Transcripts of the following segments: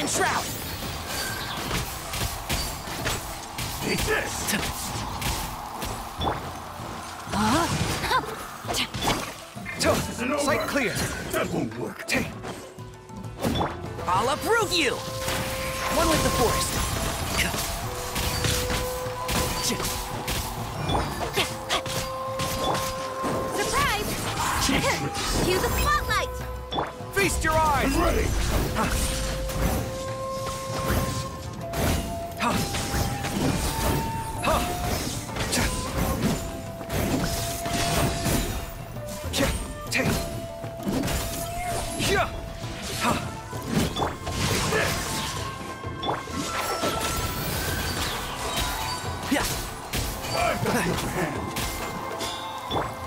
And Shroud! Take this! Tough. Over. Sight clear. That won't work. Take. I'll uproot you! One with the force. Surprise! Cue the spotlight! Feast your eyes! I'm ready!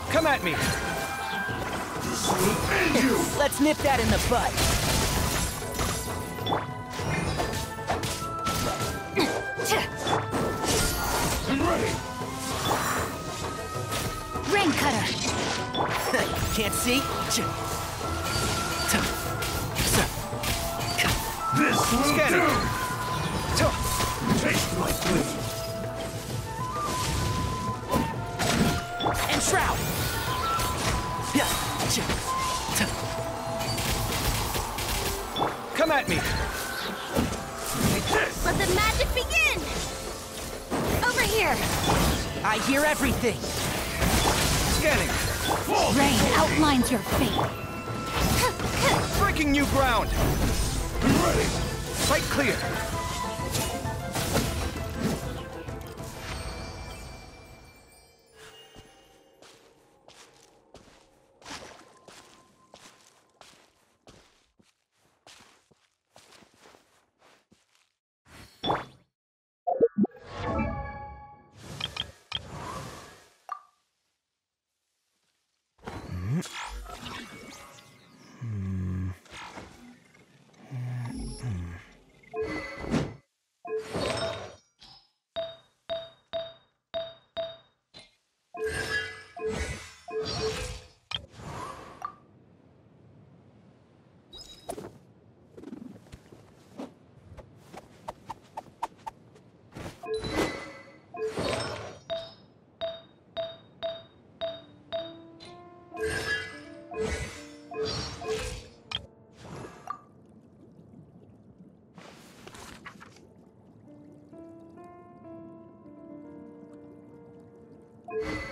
Come at me. This will end you! Let's nip that in the butt. I'm ready! Rain cutter! Can't see? This will Scanning. do! Taste my poison! And Shroud! Come at me. This! Let the magic begin! Over here! I hear everything. Scanning. Fall! Rain outlines your fate. Breaking new ground. Ready! Sight clear. you